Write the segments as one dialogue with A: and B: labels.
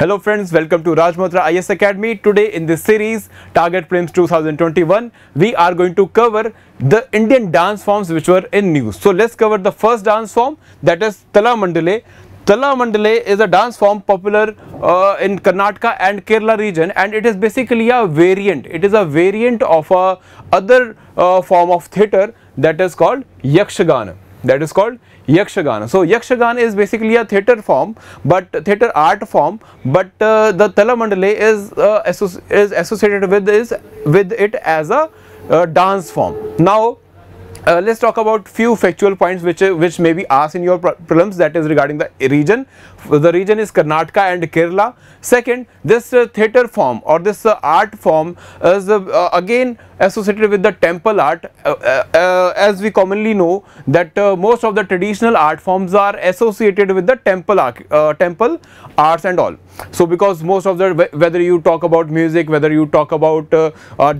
A: Hello friends, welcome to Raj IAS Academy. Today in this series, Target Prelims 2021, we are going to cover the Indian dance forms which were in news. So let's cover the first dance form that is Tala Mandale. Tala Mandale is a dance form popular uh, in Karnataka and Kerala region and it is basically a variant. It is a variant of a other uh, form of theatre that is called Yakshagana. That is called Yakshagana. So Yakshagana is basically a theatre form, but theatre art form, but uh, the Talamandale is uh, is associated with this with it as a uh, dance form. Now uh, let's talk about few factual points which uh, which may be asked in your prelims that is regarding the region. The region is Karnataka and Kerala. Second this uh, theatre form or this uh, art form is uh, uh, again associated with the temple art. As we commonly know that most of the traditional art forms are associated with the temple art, temple arts and all. So because most of the whether you talk about music whether you talk about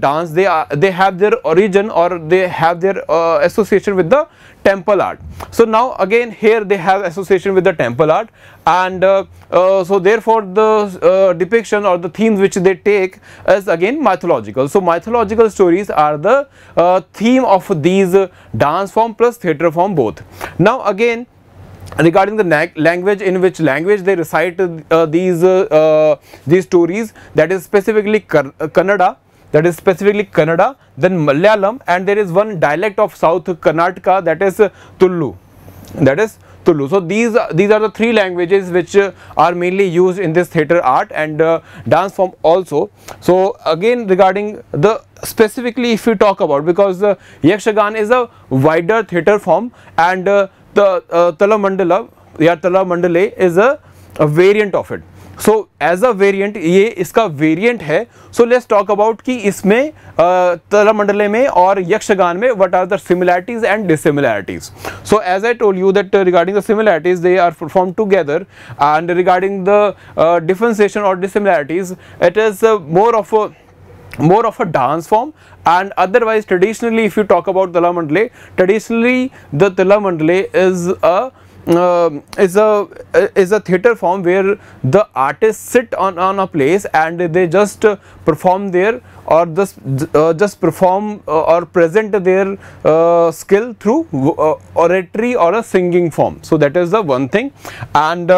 A: dance they are they have their origin or they have their association with the temple art. So now again here they have association with the temple art and uh, uh, so therefore the uh, depiction or the themes which they take is again mythological. So mythological stories are the uh, theme of these dance form plus theatre form both. Now again regarding the language in which language they recite uh, these uh, these stories that is specifically Kannada that is specifically Kannada, then Malayalam and there is one dialect of South Karnataka that is Tulu, that is Tulu. So these these are the three languages which uh, are mainly used in this theatre art and uh, dance form also. So again regarding the specifically if we talk about because uh, Yakshagan is a wider theatre form and uh, the uh, Tala Mandala, yeah, Tala Mandale is a, a variant of it. So as a variant ये इसका variant है. So let's talk about कि इसमें तला मंडले में और यक्षगान में what are the similarities and dissimilarities so as I told you that regarding the similarities they are perform together and regarding the differentiation और dissimilarities it is more of more of a dance form and otherwise traditionally, if you talk about Tala Mandale, traditionally the Tala Mandale is a uh, is a is a theater form where the artists sit on on a place and they just uh, perform there or just uh, just perform uh, or present their uh, skill through uh, oratory or a singing form. So that is the one thing. And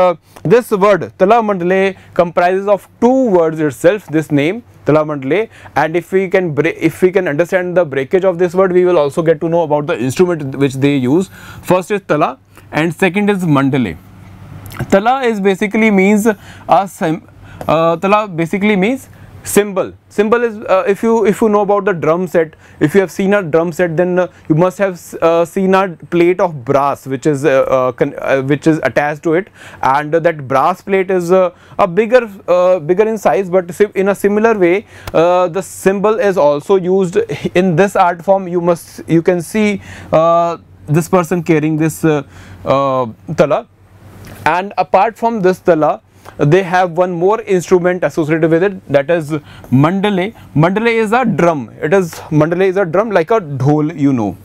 A: this word tala mandale comprises of two words itself this name Tala Mandale. And if we can if we can understand the breakage of this word we will also get to know about the instrument which they use. First is Tala and second is mandale. Tala is basically means a uh, tala basically means symbol Cymbal is uh, if you if you know about the drum set, if you have seen a drum set, then uh, you must have uh, seen a plate of brass which is uh, uh, uh, which is attached to it, and that brass plate is a bigger bigger in size, but in a similar way, the cymbal is also used in this art form. You must you can see this person carrying this uh, uh, tala. And apart from this tala they have one more instrument associated with it that is mandale. Mandale is a drum. It is mandale is a drum like a dhol you know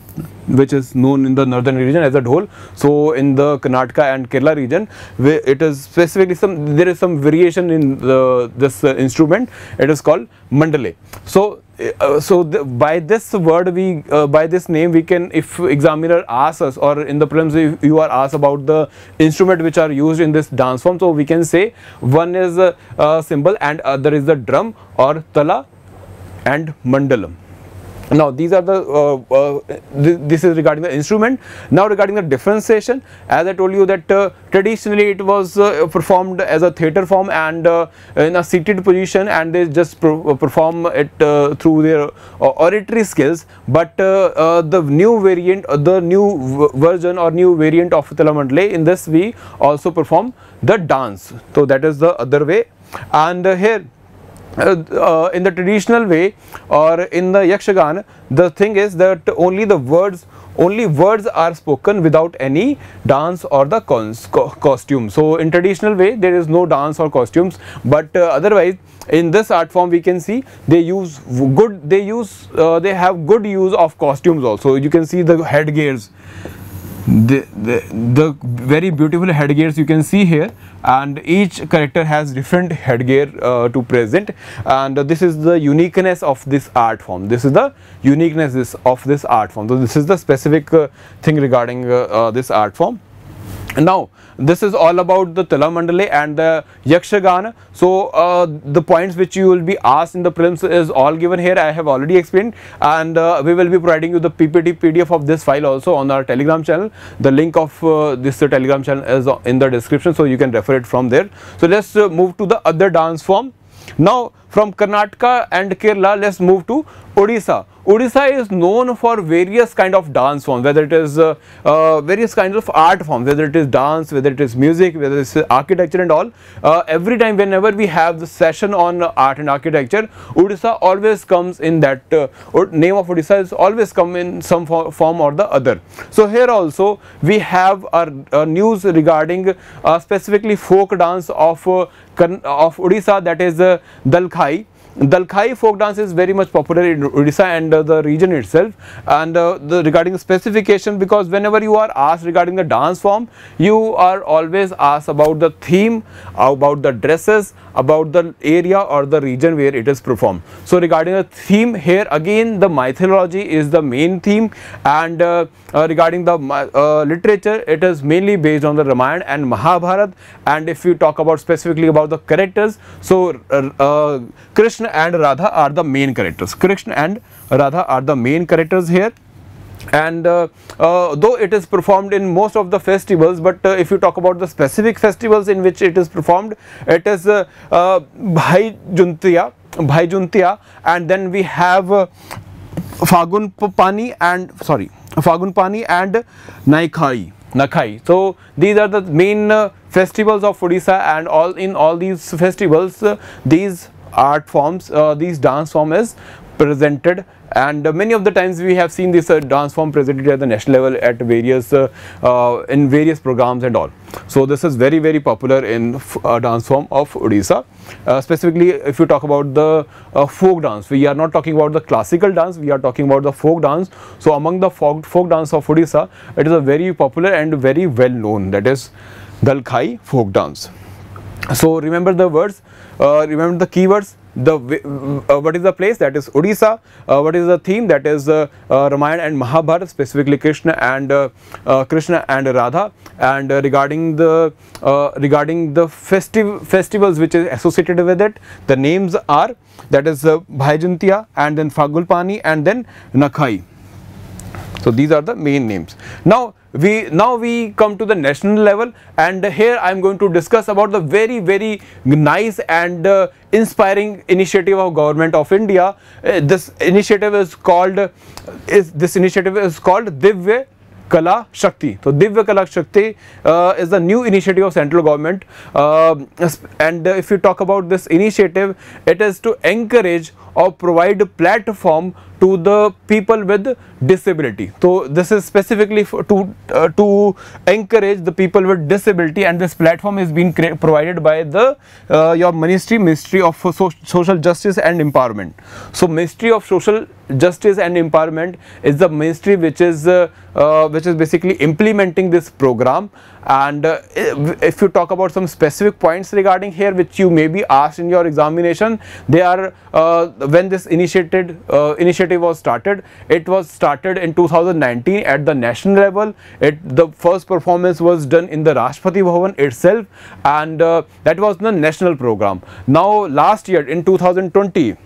A: which is known in the northern region as a dhol. So in the Karnataka and Kerala region, it is specifically some there is some variation in the, this uh, instrument. It is called mandale. So uh, so the, by this word we uh, by this name we can if examiner asks us or in the prelims if you are asked about the instrument which are used in this dance form so we can say one is a, a cymbal and other is the drum or tala and mandalam now these are the uh, uh, th this is regarding the instrument. Now regarding the differentiation as i told you that uh, traditionally it was uh, performed as a theater form and uh, in a seated position and they just uh, perform it through their oratory skills. But the new variant the new version or new variant of Talamandle in this we also perform the dance. So that is the other way. And here uh, uh, in the traditional way or in the yakshagan the thing is that only the words only words are spoken without any dance or the co costume. So in traditional way there is no dance or costumes. But uh, otherwise in this art form we can see they use good they use uh, they have good use of costumes also. You can see the headgears the, the, the very beautiful headgears you can see here and each character has different headgear uh, to present. And uh, this is the uniqueness of this art form. This is the uniqueness of this art form. So this is the specific uh, thing regarding uh, uh, this art form now this is all about the Talamandale and the Yakshagana. So uh, the points which you will be asked in the prelims is all given here. I have already explained and uh, we will be providing you the PPT PDF of this file also on our telegram channel. The link of uh, this telegram channel is in the description so you can refer it from there. So let's uh, move to the other dance form. Now from Karnataka and Kerala let's move to Odisha. Odisha is known for various kind of dance forms, whether it is uh, uh, various kinds of art forms, whether it is dance, whether it is music, whether it is architecture and all. Uh, every time whenever we have the session on art and architecture, Odisha always comes in that uh, name of Odisha is always come in some form or the other. So here also we have a news regarding uh, specifically folk dance of uh, of Odisha that is uh, Dalkhai. Dalkhai folk dance is very much popular in Odisha and uh, the region itself. And uh, the regarding the specification because whenever you are asked regarding the dance form you are always asked about the theme about the dresses about the area or the region where it is performed. So regarding the theme here again the mythology is the main theme. And uh, uh, regarding the uh, literature it is mainly based on the Ramayana and Mahabharata and if you talk about specifically about the characters so uh, uh, Krishna and Radha are the main characters. Krishna and Radha are the main characters here and uh, uh, though it is performed in most of the festivals but uh, if you talk about the specific festivals in which it is performed it is uh, uh, Bhai Juntia Bhai Juntia and then we have uh, Fagun Pani and sorry Fagun Pani and Naikhai Nakhai. So these are the main festivals of Odisha and all in all these festivals these art forms. These dance form is presented and uh, many of the times we have seen this uh, dance form presented at the national level at various uh, uh in various programs and all. So this is very very popular in uh, dance form of odisha. Uh, specifically if you talk about the folk dance we are not talking about the classical dance we are talking about the folk dance. So among the folk, folk dance of odisha it is a very popular and very well known that is dalkhai folk dance. So remember the words remember the keywords? The uh, what is the place? That is Odisha, uh, what is the theme? That is uh, uh Ramayana and Mahabharata specifically Krishna and uh, uh, Krishna and Radha. And regarding the regarding the festive festivals which is associated with it the names are that is uh, and then Fagulpani and then Nakhai. So these are the main names. Now we now we come to the national level and here I am going to discuss about the very very nice and uh, inspiring initiative of government of India. Uh, this initiative is called is this initiative is called Divya कला शक्ति। तो Divya Kala Shakti is the new initiative of central government and if you talk about this initiative it is to encourage और provide platform to the people with disability तो this is specifically to to encourage the people with disability and this platform is been provided by the your ministry ministry of social justice and empowerment so ministry of social justice and empowerment is the ministry which is uh, uh which is basically implementing this program and uh, if you talk about some specific points regarding here which you may be asked in your examination they are uh, when this initiated initiative was started it was started started in 2019 at the national level. It the first performance was done in the Rashtrapati Bhavan itself and uh, that was the national program. Now last year in 2020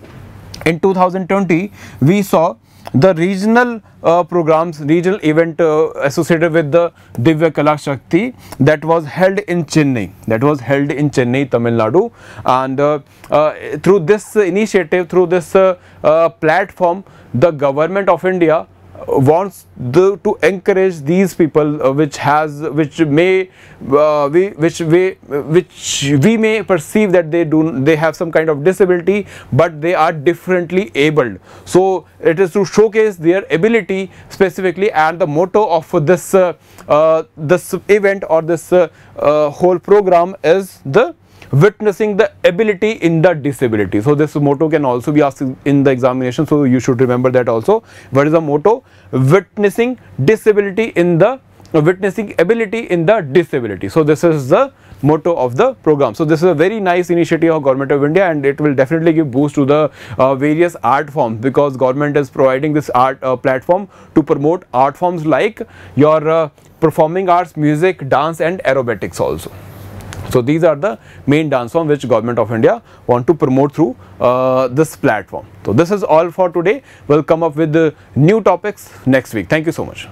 A: in 2020 we saw the regional uh, programs, regional event uh, associated with the Divya Kala Shakti that was held in Chennai, that was held in Chennai, Tamil Nadu. And uh, uh through this initiative, through this uh, uh, platform, the government of India wants the, to encourage these people uh, which has which may uh, we which we which we may perceive that they do they have some kind of disability but they are differently abled. So it is to showcase their ability specifically and the motto of this uh, uh this event or this uh, uh, whole program is the witnessing the ability in the disability. So this motto can also be asked in the examination. So you should remember that also. What is the motto? Witnessing disability in the witnessing ability in the disability. So this is the motto of the program. So this is a very nice initiative of government of India and it will definitely give boost to the uh, various art forms because government is providing this art uh, platform to promote art forms like your uh, performing arts, music, dance and aerobatics also. So these are the main dance form which government of India want to promote through uh, this platform. So this is all for today. We'll come up with the new topics next week. Thank you so much.